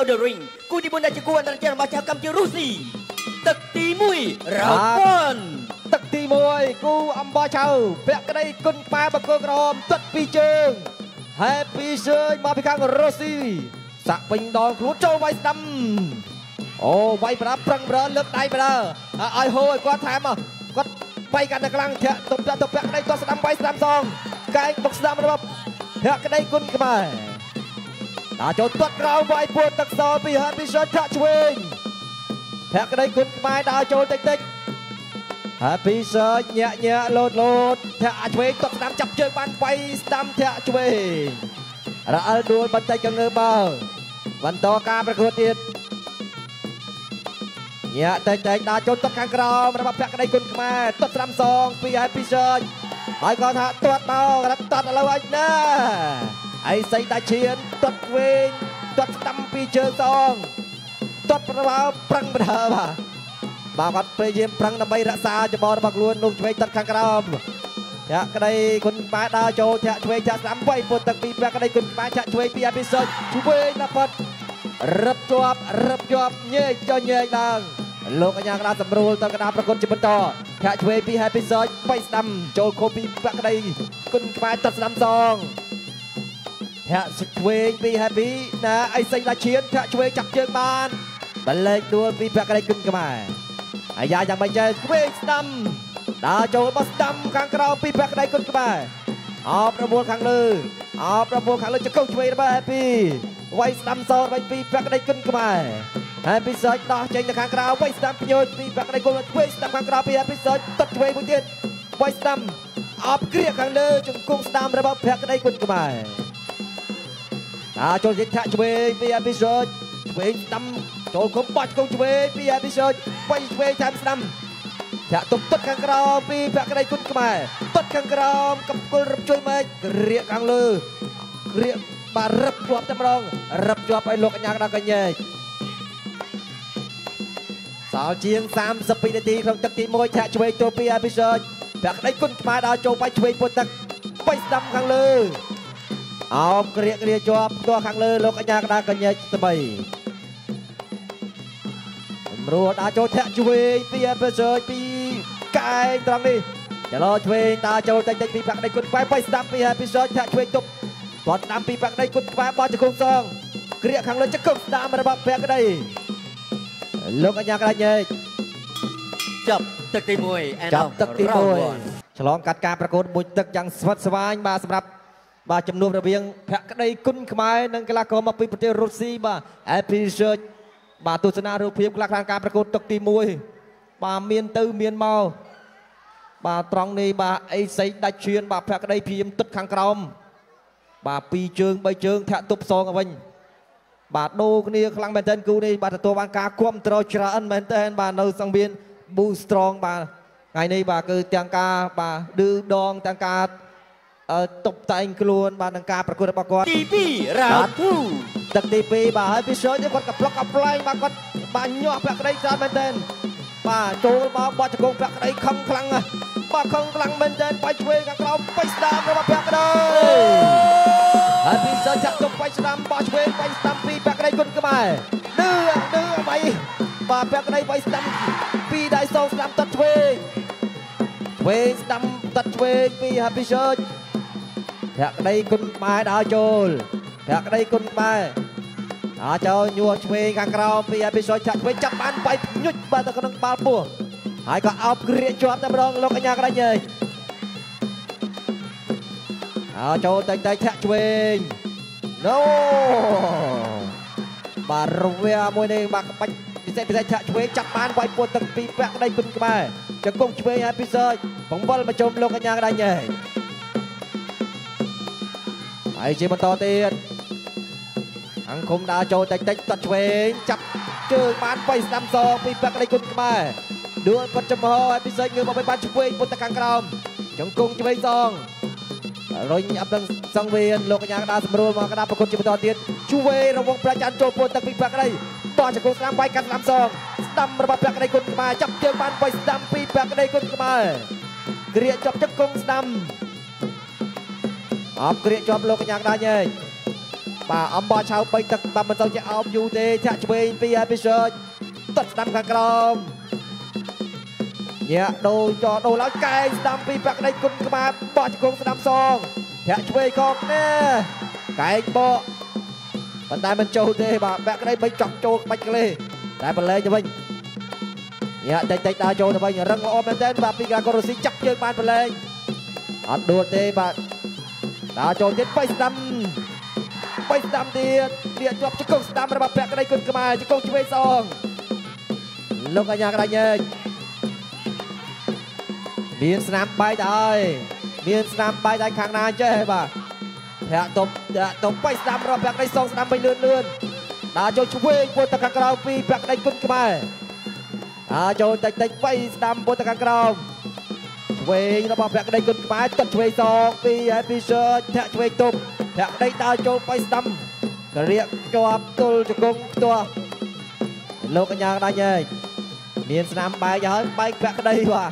of the Ring គូទី4ដែលជាគូអន្តរជាតិរបស់ចៅកម្ពុជារុស្ស៊ីទឹកទី1រ៉ាវ៉ាន់ទឹកទី1គូអំបោះឆៅពាក់ក្តីគុណខ្មែរបង្គោលក្រហមទឹកពីរជើង Happy ជើញមកពីខាងរុស្ស៊ីសាក់ពេញដងខ្លួនចូលវាយស្ដាំអូវាយប្រាប្រឹងប្រលើកដៃប្រាឲ្យហូរឲ្យគាត់ថែមមកគាត់វាយកាន់តែខ្លាំងធាក់ទប់ទប់ពាក់ក្តីគាត់ស្ដាំវាយស្ដាំសងកែងបុកស្ដាំរបស់ពាក់ក្តីគុណខ្មែរ តាចូលទាត់ក្រោមវាយពួតទឹកសពី Happy ជើញធាក់ឆ្វេងពាក់ក្តីគុណខ្មែរដើរចូលតិចតិច Happy សើចញាក់ញាក់លោតលោតធាក់ឆ្វេងតត់ស្ដាំចាប់ជើងបានបៃស្ដាំធាក់ឆ្វេងរអិលដួលបន្តិចកងើបើបន្តការប្រកួតទៀតញាក់តែងតែងដើរចូលតត់ខាងក្រោមរបស់ភក្តីគុណខ្មែរតត់ស្ដាំសងពី Happy សើចហើយក៏ថាទាត់មករត់តត់ឥឡូវអញណា អីសៃដាឈៀនតត់វែងតត់ស្ដាំពីជើងសងតត់ប្របើប្រឹងប្រហើបាទបាទគាត់ព្យាយាមប្រឹងដើម្បីរក្សាច្បងរបស់ខ្លួនលោកឆ្វេងតាត់ខាងក្រោមធាក់ក្តីគុណខ្មែរដើរចូលធាក់ឆ្វេងធាក់ស្ដាំវាយពុតទឹកពីប្រាក់ក្តីគុណខ្មែរធាក់ឆ្វេងពីអភិសិទ្ធឆ្វេងណាប៉ាត់រឹបជាប់រឹបជាប់ញែកចុះញែកឡើងលោកអញ្ញាកដាសម្រួលទៅកដាប្រគុណជាបន្តធាក់ឆ្វេងពី Happy Search បីស្ដាំចូលខូពីប្រាក់ក្តីគុណខ្មែរតាត់ស្ដាំសង ធាក់ឆ្វេងពី Happy ណាអីសេងដាឈៀនធាក់ឆ្វេងចាប់ជើងបានបលែកដួលពីប្រាក់ក្តីគុណខ្មែរអាយ៉ាយ៉ាងមិនចេះឆ្វេងស្ដាំដើរចូលបោះស្ដាំខាងក្រៅពីប្រាក់ក្តីគុណខ្មែរអបរមូលខាងលើអបរមូលខាងលើចកោឆ្វេងរបស់ Happy វាយស្ដាំសោតវាយពីប្រាក់ក្តីគុណខ្មែរ Happy Search ដោះចេញទៅខាងក្រៅវាយស្ដាំភ្ញូចពីប្រាក់ក្តីគុណឆ្វេងស្ដាំខាងក្រៅពី Happy Search តត់ឆ្វេងមួយទៀតវាយស្ដាំអបគ្រាខាងលើជង្គង់ស្ដាំរបស់ប្រាក់ក្តីគុណខ្មែរ ដើរចូលជិះធាក់ឆ្វេងពី Happy Search ឆ្វេងស្ដាំចូលគុំបោះជង្គង់ឆ្វេងពី Happy Search វាយឆ្វេងតាមស្ដាំចាក់ទុំទឹកខាងក្រោមពីប្រាក់ក្តីគុណខ្មែរទឹកខាងក្រោមកំពុលរឹបជួយមេឃរៀកខាងលើរៀកបាទរឹបជាប់តែម្ដងរឹបជាប់ឲ្យលោកកញ្ញាដល់កញ្ញែកសល់ជាង32នាទីក្នុងទឹកទី1ធាក់ឆ្វេងចូលពី Happy Search ប្រាក់ក្តីគុណខ្មែរដល់ចូលបាយឆ្វេងពុតទឹកបៃស្ដាំខាងលើ អោបក្រៀកគ្រាជាប់ផ្ទាស់ខាងលើលោកកញ្ញាកដាកញ្ញែកស្បីរួលដើរចូលធាក់ឆ្វេងពីអេពេសើពីកែងត្រង់នេះចលោឆ្វេងដើរចូលតិចតិចពីប្រាក់ដីគុណក្បែរបីស្ដាប់ពីអេពេសើធាក់ឆ្វេងទប់គាត់ស្ដាំពីប្រាក់ដីគុណក្បែរបោះជង្គង់សងគ្រាកខាងលើជង្គង់ស្ដាំរបស់ប្រាក់ដីលោកអញ្ញាក្រាញ់ញែកចាប់ទឹកទី1 end ចាប់ of ទឹកទី round one 1ឆ្លងកាត់ការប្រកួតមួយទឹកយ៉ាងស្វិតស្វាញបាទសម្រាប់ បាទចំនួនរវាងភក្តីគុណខ្មែរនិងកីឡាករមកពីប្រទេសរុស្ស៊ីបាទអេពីសឺបាទទស្សនារូបភាពខ្លះខាងការប្រកួតទឹកទី1បាទមានទៅមានមកបាទត្រង់នេះបាទអីសៃដាច់ឈៀនបាទភក្តីព្រាមទឹកខាងក្រោមបាទពីរជើងបីជើងធាក់ទប់សងទៅវិញបាទដូរគ្នាខ្លាំងមែនទែនគូនេះបាទទទួលបានការគ្រប់គ្រងច្រើនមែនទែនបាទនៅសង្វៀន Boo Strong បាទថ្ងៃនេះបាទគឺទាំងការបាទឌឺដងទាំងការអឺ តុបតែងខ្លួនបាទនឹងការប្រកួតរបស់គាត់ទី2 round 2ទឹកទី2បាទហើយពីសើនេះគាត់ក៏ប្លុកអាប្លែងបាទគាត់បាទញាស់ពាក់ក្តីច្រើនមែនទែនបាទចូលមកបោះជង្គង់ពាក់ក្តីខឹងខ្លាំងណាស់បាទខឹងខ្លាំងមែនទែនបាយឆ្វេងខាងក្រោមបៃស្ដាមរបស់ពាក់ក្តីហើយពីសើចាក់ទុកបៃស្ដាមបោះឆ្វេងបៃស្ដាមពីពាក់ក្តីគុណខ្មែរឌឺឌឺអ្វីបាទពាក់ក្តីបៃស្ដាំពីដៃសងស្ដាំតត់ឆ្វេងឆ្វេងស្ដាំតត់ឆ្វេងពី Happy Search ភក្តីគុណខ្មែរដើរចូលភក្តីគុណខ្មែរដើរចូលញ័រឆ្វេងខាងក្រោមពីអភិសុយចាក់ឆ្វេងចាប់បានបាយញុចបាទទៅក្នុងបាល់ពោះហើយក៏អោបគ្រាជាប់តែម្ដងលោកកញ្ញាក្រាញ់ហើយដើរចូលតិចតិចធាក់ឆ្វេងណូបាទរវាមួយនេះបាទបាច់ពិសេសពិសេសចាក់ឆ្វេងចាប់បានបាយពោះទឹកពីពាក់ក្តីគុណខ្មែរចង្គង់ឆ្វេងអភិសុយបង្វិលមកជុំលោកកញ្ញាក្រាញ់ហើយ ហើយជាបន្តទៀតអង្គមដើរចូលតិចតិចតាត់ឆ្វេងចាប់ជើងបានបៃស្ដាំសងពីបាក់ក្តីគុណខ្មែរដួលគាត់ចំហឲ្យពិសេសងើបមកបានឆ្វេងពុតទៅខាងក្រោមចង្គង់ឆ្វេងសងរុញអប់ដឹងសង្វៀនលោកកញ្ញាដើរស្រួលមកកដាប្រគុណជាបន្តទៀតឆ្វេងរវងប្រជាច័ន្ទចូលពុតទឹកពីបាក់ក្តីបោះចង្គង់ស្ដាំបាយកាត់ស្ដាំសងស្ដាំរបស់បាក់ក្តីគុណខ្មែរចាប់ជើងបានបៃស្ដាំពីបាក់ក្តីគុណខ្មែរគ្រាចាប់ចង្គង់ស្ដាំ អបគ្រាជាប់លោកកញ្ញាដាញែកបាទអំបោះឆៅ3ទឹកបាទមិនសូវជាអោបយូរទេធាក់ឆ្វេងពីហើយពីសើចទាត់ស្ដាំខាងក្រោមញាក់ដូរចោដូរឡើងកែងស្ដាំពីប្រាក់ក្តីគុណក្បាលបោះជង្គង់ស្ដាំសងធាក់ឆ្វេងកងណែកែងបកប៉ុន្តែមិនចូលទេបាទប្រាក់ក្តីបីចង់ចូលក្បាច់ក្លេតែបលែងទៅវិញញាក់តិចតិចដើរចូលទៅវិញរឹងល្អមែនទែនបាទពីកាកូរ៉ូស៊ីចាប់ជើងបានបលែងអត់ដួលទេបាទ ដើរចូលទៀតបីស្ដាំបីស្ដាំទៀតវាជាប់ជង្គង់ស្ដាំរបស់ប្រាក់ក្តីគុណក្បាលជង្គង់ឆ្វេងសងលោកអាញាក្តាញ់ញែកមានស្នាមបែកទៅហើយមានស្នាមបែកទៅខាងណាចេះបាទធាក់តុបធាក់តុបបីស្ដាំរបស់ប្រាក់ក្តីសងស្ដាំបីលឿនលឿនដើរចូលឆ្វេងពួតទៅខាងក្រៅពីប្រាក់ក្តីគុណក្បាលដើរចូលតិចតិចបីស្ដាំពួតទៅខាងក្រៅ ឆ្វេងរបស់ប្រាក់ក្តីគុណក្បាលទឹកឆ្វេងសងពីហើយពីសើធាក់ឆ្វេងតុបធាក់ក្តីដើរចូលបីស្ដាំករៀកជាប់ទល់ជង្គង់ខ្ទាស់លោកកញ្ញាក្តាញ់ញែកមានស្នាមបែកហើយបែកប្រាក់ក្តីបាទ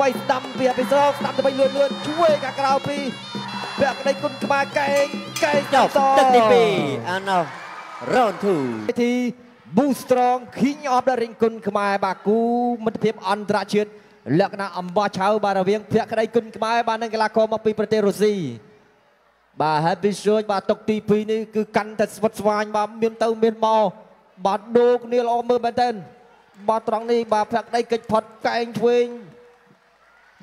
បីស្ដាំពីអភិសោស្ដាំទៅវិញលឿនលឿនជួយកាក្រៅពីពាក់ក្តីគុណក្បាលកែងកែងចប់ទឹកទី2អាណោ round 2ពិធី Boost Strong King of the Ring គុណខ្មែរបាទគូមិត្តភាពអន្តរជាតិ លក្ខណៈអំបោះឆៅបាទរវាងភាគក្តីគុណខ្មែរបាទនិងកីឡាករមកពីប្រទេសរុស្ស៊ីបាទ Happy Show បាទតុកទី2នេះគឺកាន់តែស្វិតស្វាញបាទមានទៅមានមកបាទដូរគ្នាល្អមើលមែនទែនបាទត្រង់នេះបាទភាគក្តីកិច្ចផុតកែងឆ្វេង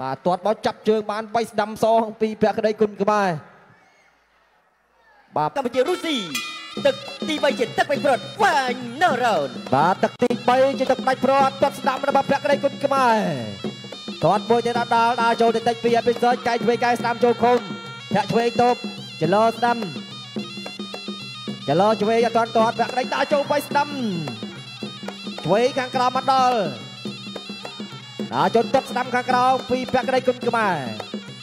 បាទទាត់បោះចាប់ជើងបានបីស្ដាំសងពីភក្តីគុណខ្មែរបាទកម្ពុជារុស្ស៊ី ទឹកទី3ជាទឹកបៃប្រត់វ៉ាញ់នៅរ៉ូនបាទទឹកទី3ជាទឹកដាច់ប្រត់ទាត់ស្ដាំរបស់ភក្តីគុណខ្មែរទាត់មួយទៀតដល់ដើរចូលទៅតិចពីអភិសិទ្ធកែឆ្វេងកែស្ដាំចូលខុំធាក់ឆ្វេងតបចលោស្ដាំចលោឆ្វេងអត់ទាន់ទាត់ភក្តីដើរចូលបីស្ដាំឆ្វេងខាងក្រោមមកដល់ដល់ជន់ទឹកស្ដាំខាងក្រោមពីភក្តីគុណខ្មែរ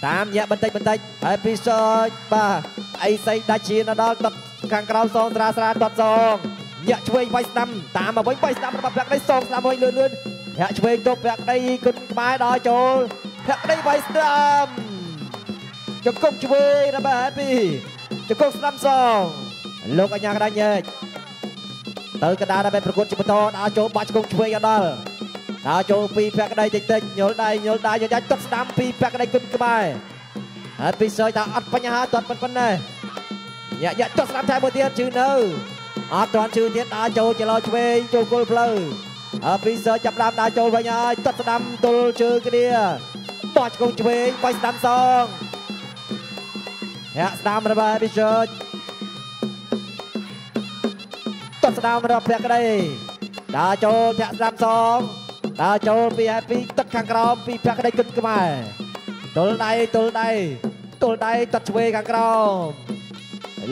តាមញាក់បន្តិចបន្តិចហើយពីសចបាទអីសីដាច់ជាដល់ទឹក ខាងក្រោមសងស្រាស្រាទាត់សងញាក់ឆ្វេងវាយស្ដាំតាមមកវិញវាយស្ដាំរបស់ភក្តីសងស្ដាំវិញលឿនលឿនញាក់ឆ្វេងទប់ភក្តីគុណខ្មែរដល់ចូលភក្តីវាយស្ដាំជង្គង់ឆ្វេងរបស់ហេពីជង្គង់ស្ដាំសងលោកអញ្ញាកដាញ់ញែកទៅកណ្ដាលដើម្បីប្រកួតជាបន្តដល់ចូលបាច់ជង្គង់ឆ្វេងដល់ដើរចូលពីពាក់ក្តីតិចតិចញល់ដៃញល់ដៃយកយ៉ាច់ទាត់ស្ដាំពីពាក់ក្តីគុណខ្មែរហើយពីសើចថាអត់បញ្ហាទាត់ប៉ុណ្ណេះ យ៉ាយ៉ាទាត់ស្ដាំថែមួយទៀតជឿនៅអត់ទាន់ជឿទៀតដើរចូលចលោឆ្វេងចូលគល់ផ្លូវហើយពីសើចចាប់ដើមដើរចូលវិញហើយទាត់ស្ដាំទល់ជើងគ្នាបោះឆ្កងឆ្វេងបាញ់ស្ដាំសងយ៉ាស្ដាំរបស់ពីសើចទាត់ស្ដាំរបស់ពាក់ក្តីដើរចូលធាក់ស្ដាំសងដើរចូលពីហើយពីទឹកខាងក្រោមពីភក្តីគុណខ្មែរទល់ដៃទល់ដៃទល់ដៃតាត់ឆ្វេងខាងក្រោម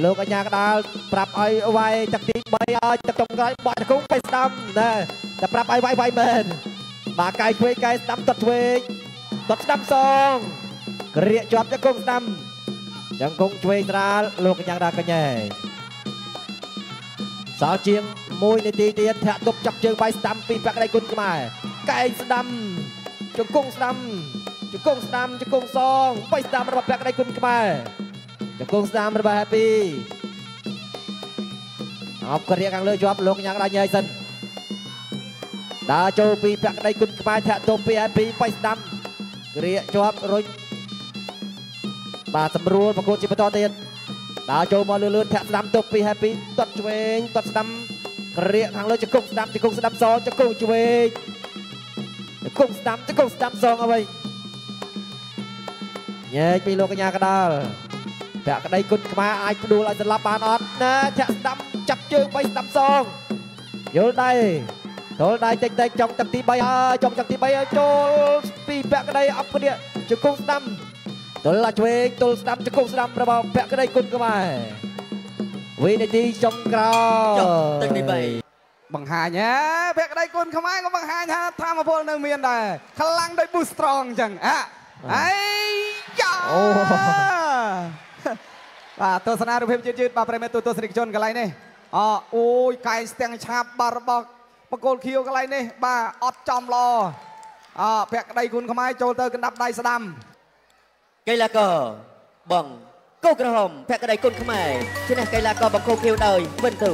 លោកអញ្ញាកដាលប្រាប់ឲ្យវាយទឹកទី3ឲ្យទឹកចំក្រោយបោះជង្គង់ទៅស្ដាំណាតែប្រាប់ឲ្យវាយវាយមែនបាទកាយឆ្វេងកាយស្ដាំតាត់ឆ្វេងតាត់ស្ដាំសងក្រៀកជាប់ជង្គង់ស្ដាំជង្គង់ឆ្វេងស្រាលលោកអញ្ញាកដាលកញ្ញែសល់ជាង1នាទីទៀតធាក់ទប់ចាប់ជើងវាយស្ដាំពីភក្តីគុណខ្មែរកែងស្ដាំជង្គង់ស្ដាំជង្គង់ស្ដាំជង្គង់សងបីស្ដាំរបស់ពាក់ក្តីគុណខ្មែរ ជង្គង់ស្ដាំរបស់ Happy អបក្រៀកខាងលើជាប់លោកញ៉ាំងដាច់ញ៉ៃសិនដើរចូលពីពាក់ក្តីគុណខ្មែរធាក់ទប់ពី Happy បីស្ដាំក្រៀកជាប់រុញបាទសម្រួលប្រកួតជាបន្តទៀតដើរចូលមកលឿនលឿនធាក់ស្ដាំទប់ពី Happy ទាត់ឆ្វេងទាត់ស្ដាំក្រៀកខាងលើជង្គង់ស្ដាំជង្គង់ស្ដាំសងជង្គង់ឆ្វេងគង់ស្ដាំទៅគង់ស្ដាំសងអ្វីញែកពីលោកកញ្ញាកដាល ពាក់ក្តីគុណខ្មែរអាចផ្ដួលឲ្យស្លាប់បានអត់ណាចាក់ស្ដាំចាប់ជើងបីស្ដាំសងយល់ដៃទល់ដៃតិចតិចចង់ទឹកទី3ហើយចង់ទឹកទី3ហើយចូលពីពាក់ក្តីអប់គ្នាជង្គង់ស្ដាំទល់ឆ្វេងទល់ស្ដាំជង្គង់ស្ដាំរបស់ពាក់ក្តីគុណខ្មែរវិនាទីចុងក្រោយទឹកទី3បង្ហាញហ៎ភក្តីគុណខ្មែរក៏បង្ហាញថាធម្មពលនៅមានដែរខ្លាំងដោយ boost strong អញ្ចឹងអ่ะអីយ៉ាអូ បាទទស្សនារូបភាពយឺតយឺតបាទប្រិមិត្តទស្សនិកជនកន្លែងនេះអអូយកែងស្ទាំងឆាបបាទរបស់បកគោលខៀវកន្លែងនេះ បាទអត់ចំល្អអភក្តីគុណខ្មែរចូលទៅកណ្ដាប់ដៃស្ដាំកីឡាករបងគោក្រហមភក្តីគុណខ្មែរឈ្នះកីឡាករបង្គោលខៀវដោយវិនទូ